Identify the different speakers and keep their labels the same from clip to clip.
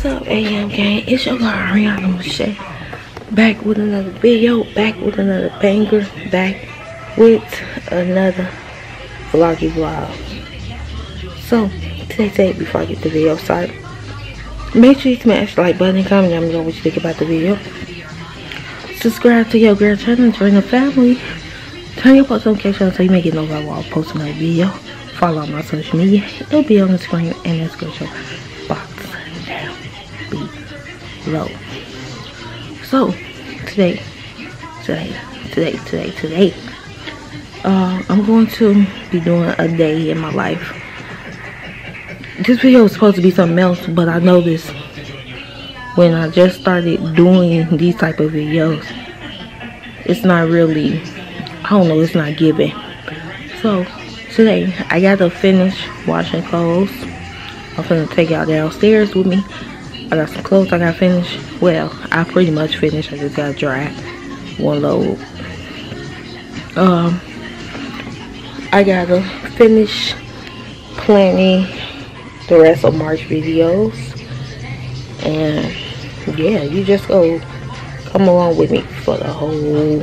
Speaker 1: What's up, AM gang? It's your girl Ariana Michelle. Back with another video, back with another banger, back with another vloggy vlog. So, today, today, before I get the video started, make sure you smash the like button and comment down below what you think about the video. Subscribe to your girl channel, join the family. Turn your post notifications so you may get notified while I post another video. Follow my social media. It'll be on the screen and the description So, today, today, today, today, today, uh, I'm going to be doing a day in my life. This video was supposed to be something else, but I noticed when I just started doing these type of videos, it's not really, I don't know, it's not giving. So, today, I got to finish washing clothes. I'm gonna take y'all downstairs with me. I got some clothes I gotta finish. Well, I pretty much finished. I just gotta dry one load. Um, I gotta finish planning the rest of March videos. And yeah, you just go come along with me for the whole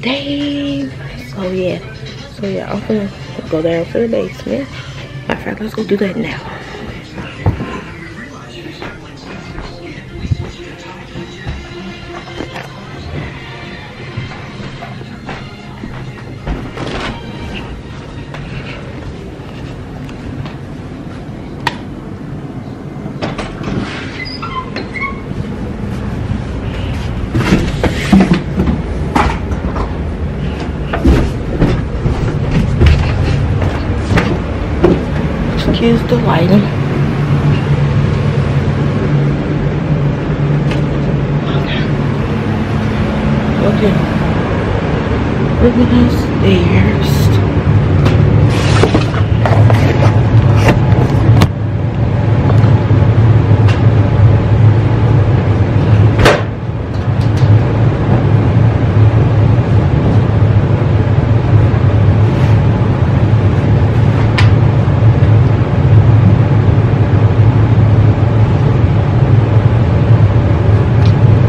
Speaker 1: day. So yeah. So yeah, I'm gonna go down to the basement. Matter of fact, let's go do that now. Okay. Moving downstairs.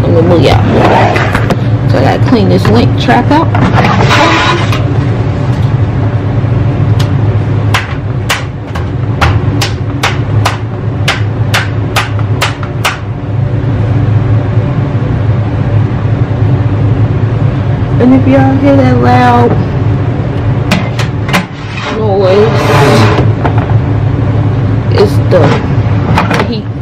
Speaker 1: Let me move y'all. So I gotta clean this lint trap out. And if y'all hear that loud noise, it's the heat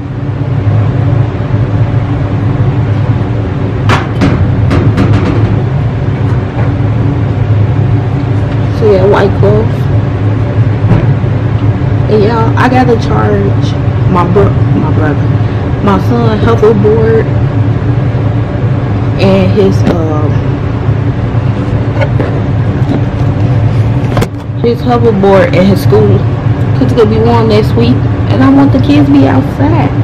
Speaker 1: So yeah, white clothes. And y'all, I gotta charge my bro my brother, my son hoverboard and his um his hoverboard and his school. Cause it's gonna be warm next week and I want the kids to be outside.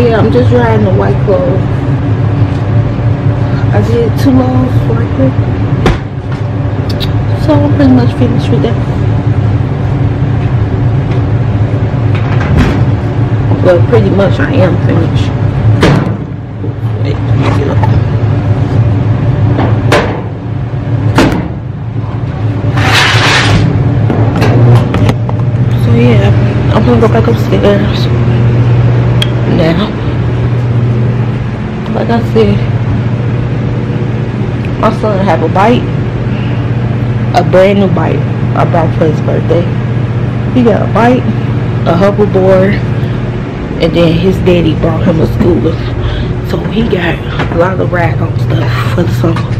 Speaker 1: So yeah, I'm just drying the white clothes. I did two loads right here. So I'm pretty much finished with that. Well, pretty much I am finished. So yeah, I'm gonna go back upstairs now. Like I said, my son have a bike, a brand new bike I bought for his birthday. He got a bike, a hoverboard, and then his daddy brought him a scooter. So he got a lot of ride on stuff for the summer.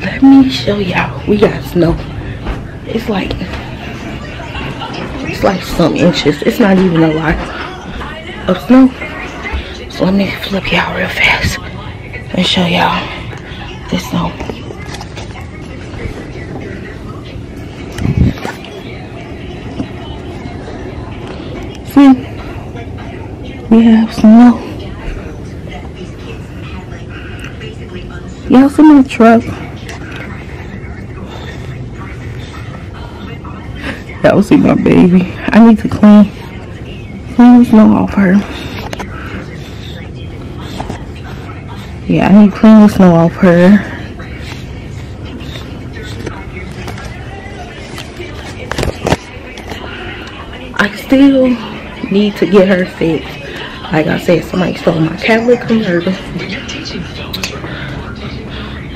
Speaker 1: Let me show y'all. We got snow. It's like it's like some inches. It's not even a lot of snow. So let me flip y'all real fast. and show y'all this snow. See, we have snow. Y'all see my truck? Y'all see my baby. I need to clean, clean the snow off her. Yeah, I need to clean the snow off her. I still need to get her fixed. Like I said, somebody stole my catalytic converter.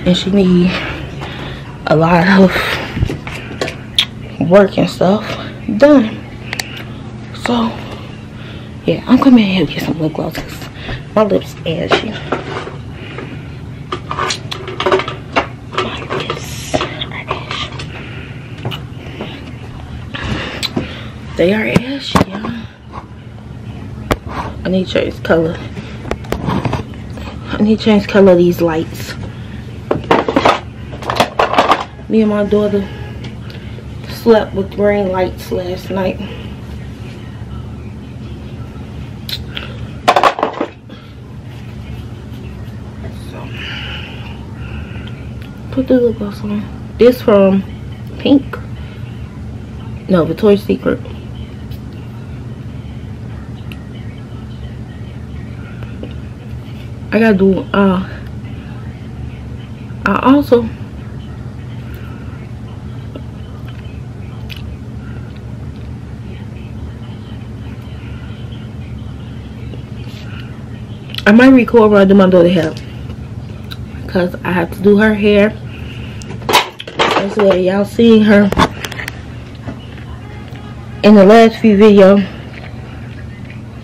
Speaker 1: And she need a lot of work and stuff done. So, yeah, I'm coming in here to get some lip gloss because my lips are ashy. They are ashy, yeah. I need to change color. I need to change color of these lights. Me and my daughter slept with green lights last night. So, put the lip gloss on. This from Pink. No, Victoria's Secret. I gotta do, uh, I also, I might record when I do my daughter hair. Because I have to do her hair. That's what y'all seen her in the last few videos.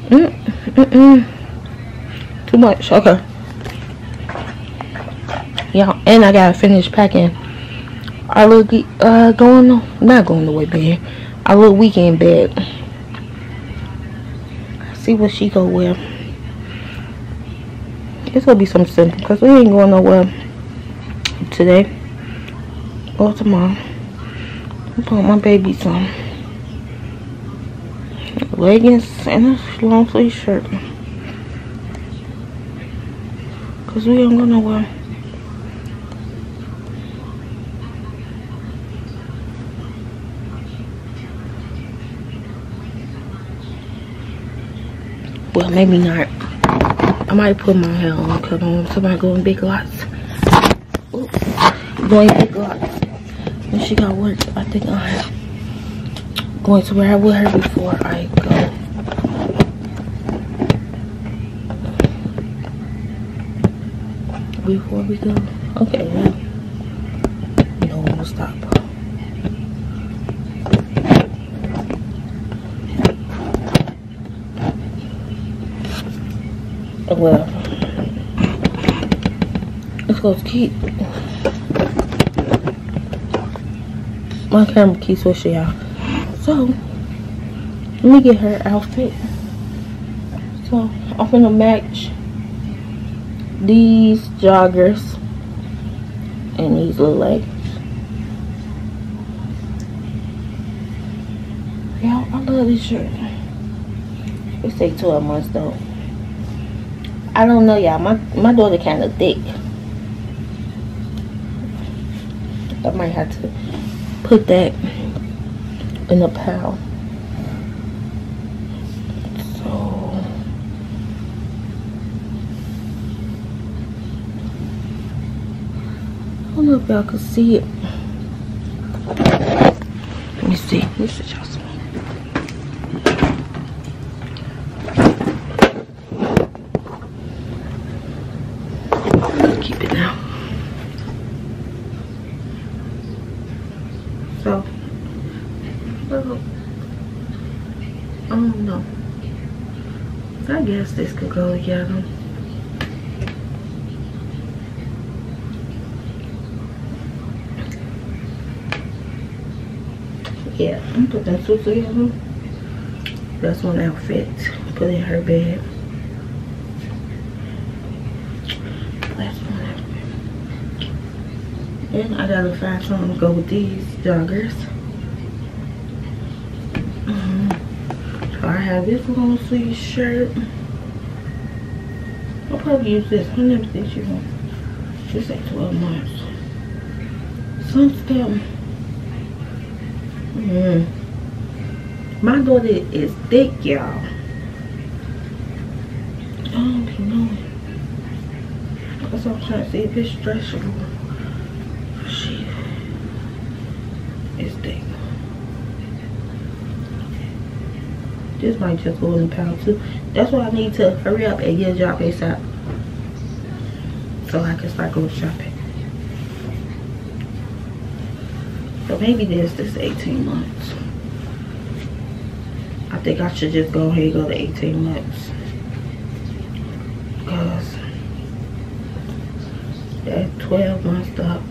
Speaker 1: Mm, mm, mm too much. Okay. Y'all, and I gotta finish packing I look uh going not going the away bed. Our little weekend bed. See what she go with. It's gonna be something simple because we ain't going nowhere today or tomorrow. I bought my baby some leggings and a long sleeve shirt. Because we ain't going nowhere. Well, maybe not. Might put my hair on because want somebody going big lots. Ooh, going big lots. When she got work, I think I'm going to I with her before I go. before we go? Okay, well, no one will stop. Well, let's go keep. My camera keeps switching out. So, let me get her outfit. So, I'm gonna match these joggers and these little leggings. Yeah, I love this shirt. It take 12 months though. I don't know y'all. My my daughter kind of thick. I might have to put that in a pile. So I don't know if y'all can see it. Let me see. Let me see y'all some. Keep it now. So, I don't know. I guess this could go together. yeah i'm put that two together. That's one outfit. Put in her bed let's And I gotta find something to go with these joggers. Mm -hmm. So I have this long sleeve shirt. I'll probably use this. I never think you want. This like 12 months. Some stuff. Mm. My daughter is thick, y'all. I don't be knowing. That's what I'm trying to see if it's stretchable. She is thick. This might just go in the pound too. That's why I need to hurry up and get a job ASAP. So I can start going shopping. So maybe this, this 18 months. I think I should just go ahead and go to 18 months. Because that 12 month stuff.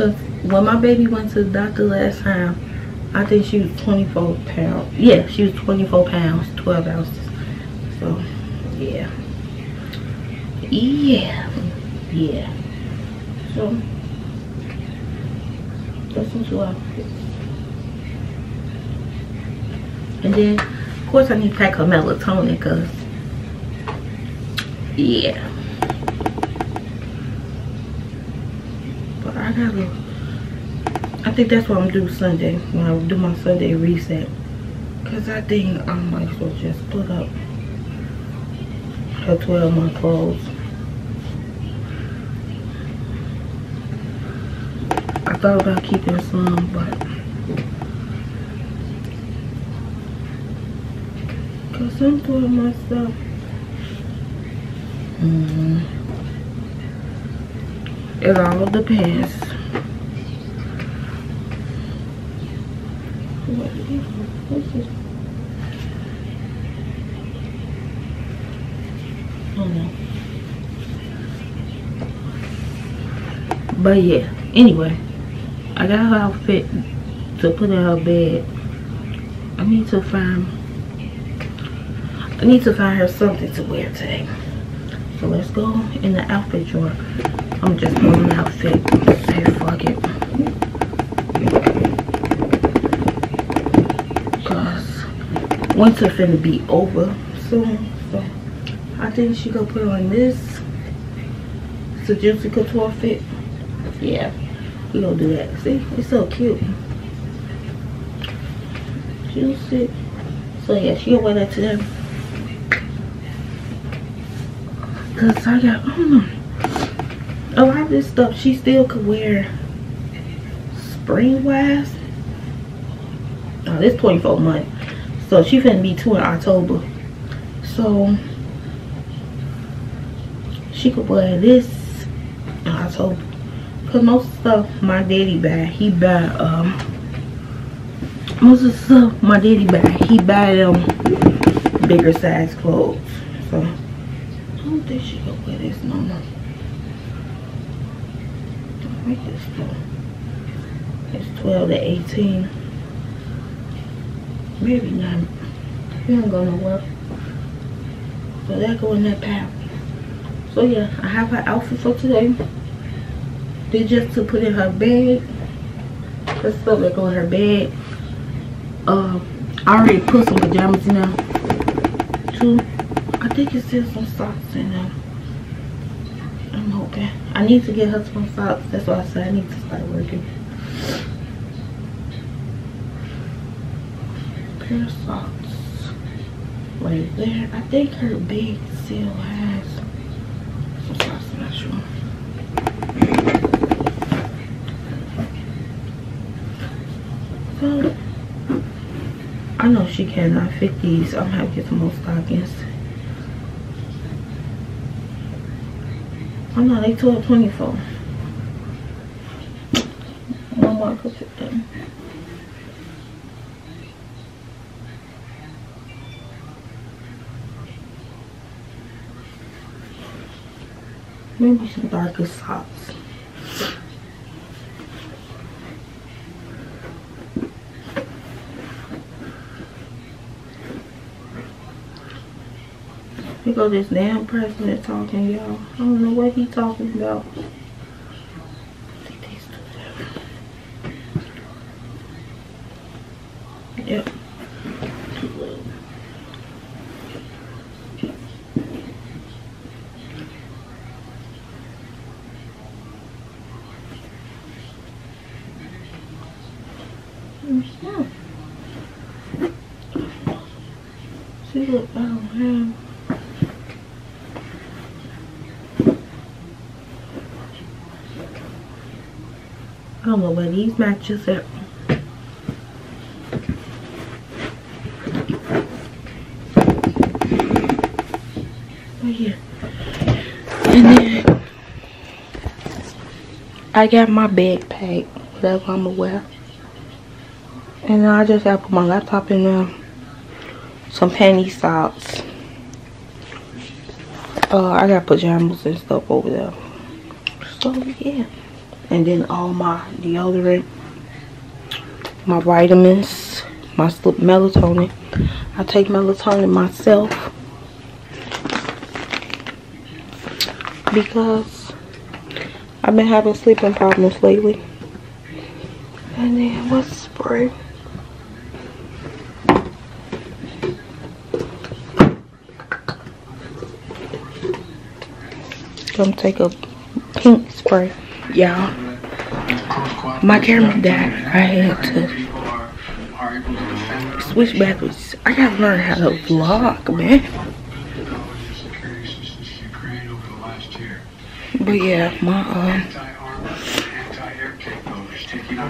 Speaker 1: Because when my baby went to the doctor last time, I think she was 24 pounds. Yeah, she was 24 pounds, 12 ounces. So, yeah. Yeah. Yeah. So, that's some two outfits. And then, of course, I need to pack her melatonin because, yeah. But I think that's what I'm do Sunday when I do my Sunday reset. Because I think I might as well just put up her 12 month clothes. I thought about keeping some, but because I'm doing my stuff. Mm, it all depends. Oh no. Oh, but yeah, anyway. I got her outfit to put in her bed. I need to find I need to find her something to wear today. So let's go in the outfit drawer. I'm just pulling the outfit. Winter finna be over soon. So I think she gonna put on this. It's a Juicy Couture fit. Yeah we gonna do that. See, it's so cute. Juicy. So yeah, she'll wear that today. Cause I got, I don't know. A lot of this stuff she still could wear spring wise. Oh, this 24 month. So she finna be two in October. So she could wear this in October. Cause most stuff my daddy buy, he buy um most of the stuff my daddy buy, he buy them bigger size clothes. So I don't think she go wear this no more. Like this. It's 12 to 18. Maybe not. We don't go nowhere. So that go in that pack. So yeah, I have her outfit for today. They just to put in her bed. That's stuff that go in her bed. Uh, I already put some pajamas in there. Too. I think it still some socks in there. I'm hoping. I need to get her some socks. That's why I said I need to start working. Socks. Right there. I think her big still has some socks. I'm not sure. So, I know she cannot fit these. I'm gonna have to get some more stockings. Oh no, they 12 24. One more could fit them. Maybe some darker socks. Here go this damn president talking, y'all. I don't know what he talking about. Yep. See, look, I don't have. I don't know where these matches at. And then I got my backpack, whatever I'm gonna wear. And then I just have to put my laptop in there. Some panty socks. Uh, I got pajamas and stuff over there. So yeah. And then all my deodorant, my vitamins, my melatonin. I take melatonin myself. Because I've been having sleeping problems lately. And then what's spray? Come take a pink spray, y'all. My camera died. I had to switch batteries. I gotta learn how to vlog, man. But yeah, my um,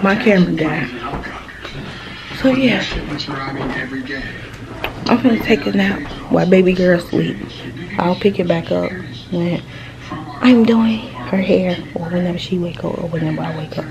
Speaker 1: my camera died. So yeah, I'm gonna take a nap while baby girl sleep. I'll pick it back up when I'm doing her hair or whenever she wake up or whenever I wake up.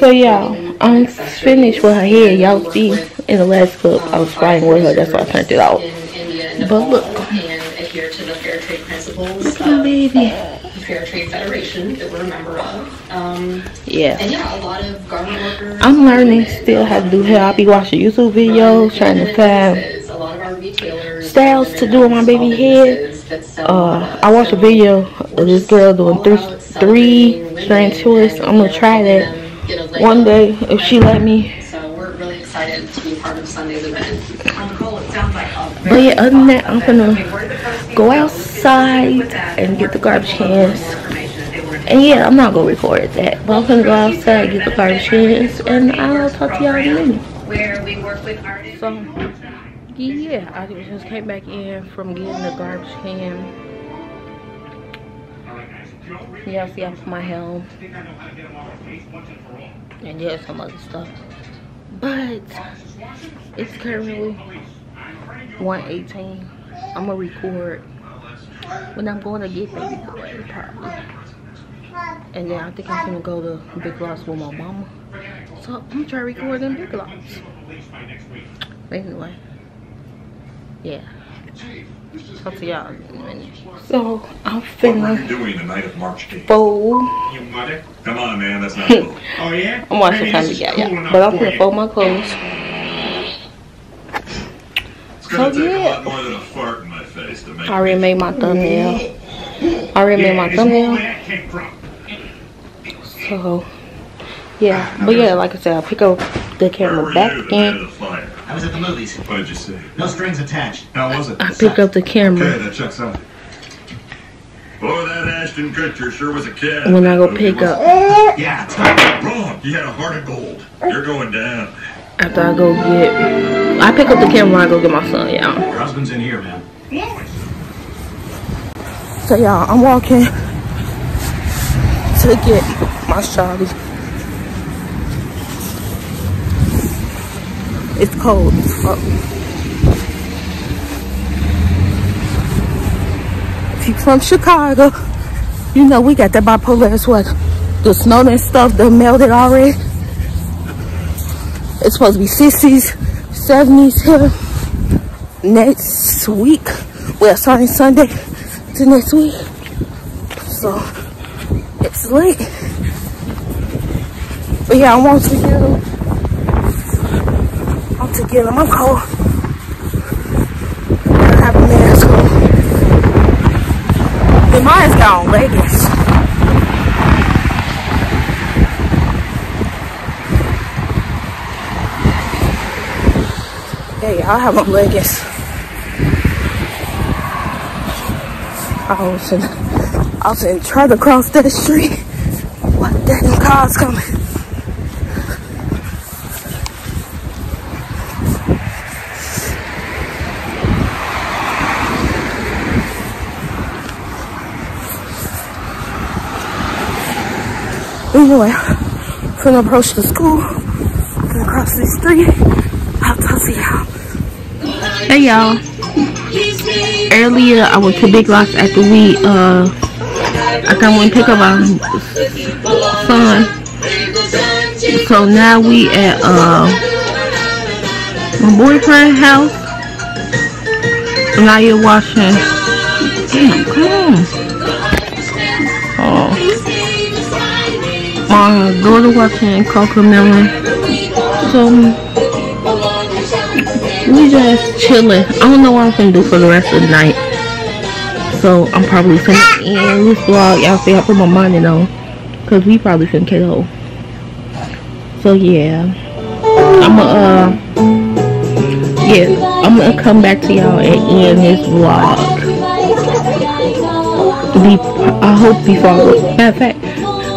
Speaker 1: So y'all, I'm finished with her hair. Y'all see in the last clip I was flying with her. That's why I turned it off. But look. Look at baby.
Speaker 2: Fair Trade Federation that we're a member of. Um,
Speaker 1: Yeah.
Speaker 2: and yeah, a lot of garment workers.
Speaker 1: I'm learning still how to do hair. I'll be watching YouTube videos, trying to find styles to do on my baby head. Uh, I watched a video of this girl doing three three strand twists. I'm gonna try that one day if she let me.
Speaker 2: So we're really excited to be part of Sunday's event.
Speaker 1: But yeah, other than that, I'm gonna go outside and get the garbage cans. And yeah, I'm not gonna record that, but I'm gonna go outside get the garbage cans, and I'll talk to y'all in a minute.
Speaker 3: where we work with artists.
Speaker 1: So, yeah, I just came back in from getting the garbage can. I put my on. And yeah, some other stuff. But, it's currently 118. I'm gonna record when I'm going to get baby Clay, probably. And then I think I'm gonna go to Big Lots with my mama. So I'm gonna try recording Big Lots. Anyway. Yeah. Talk to y'all in a minute. So I'm finna.
Speaker 4: What were you doing the night of March 8th?
Speaker 1: fold.
Speaker 5: Your mother?
Speaker 4: Come on, man, that's not cool.
Speaker 5: Oh yeah?
Speaker 1: I'm watching
Speaker 5: Maybe
Speaker 1: Family Guy,
Speaker 5: cool
Speaker 1: yeah. But I'm
Speaker 5: for
Speaker 1: finna fold my clothes.
Speaker 4: It's gonna
Speaker 1: So,
Speaker 4: take
Speaker 1: yeah.
Speaker 4: a lot more than a fart in my face to make
Speaker 1: I already made my thumbnail. I already made my
Speaker 5: this is where
Speaker 1: thumbnail.
Speaker 5: that came from.
Speaker 1: So, yeah. But yeah, like I said, I'll pick up the camera
Speaker 4: were
Speaker 1: back
Speaker 4: you
Speaker 6: I was at the movies.
Speaker 4: What did you see?
Speaker 6: No strings attached.
Speaker 4: How was it?
Speaker 1: I pick up the camera.
Speaker 4: Okay,
Speaker 1: camera
Speaker 4: that checks out. Boy, that Ashton Kutcher sure was a cat.
Speaker 1: when I go pick
Speaker 4: was-
Speaker 1: up.
Speaker 6: Yeah, it's not.
Speaker 4: Wrong. He had a heart of gold. You're going down.
Speaker 1: After I go get. I pick up the camera when I go get my son, y'all.
Speaker 6: Your husband's in here, man.
Speaker 1: So y'all, I'm walking to get my shawty. It's cold fuck. If you from Chicago, you know we got that bipolar as well. The snow and stuff that melted already. It's supposed to be 60s, 70s here next week. Well, starting Sunday to next week. So it's late. But yeah, I want to want to get him. I'm cold. I have a mask on. But mine's got on. Hey, I have on leggings. I was in, I was in trying to cross that street. What damn car's coming? Anyway, finna approach the school. Finna cross the street. I'll talk to y'all. Hey y'all. Earlier I went to Big Lots after we uh I went to pick up our son. So now we at uh my boyfriend's house. Now you're watching. Damn, come on. My daughter watching CoComelon. So we just chilling. I don't know what I'm gonna do for the rest of the night. So I'm probably finna end this vlog. Y'all see I put my money on. Cause we probably finna KO. So yeah. I'ma uh yeah, I'm gonna come back to y'all and end this vlog. Be, I hope before go. Matter of fact,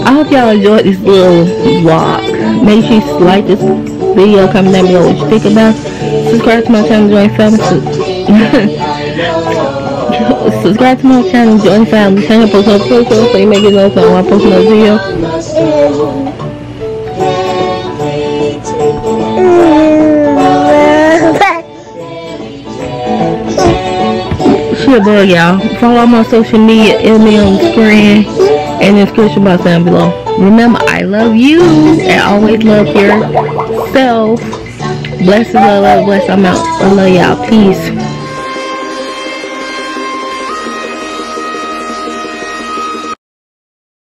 Speaker 1: I hope y'all enjoyed this little vlog. Make sure you like this video, comment down below what you think about. Subscribe to my channel, join family. Subscribe to my channel, join family. Turn your post notifications so you may get notified when I post another video. She a bug, y'all. Follow my social media, email on screen, and the description box down below. Remember, I love you, and always love yourself. Blessings, love, love, bless. I'm out. I love y'all. Peace.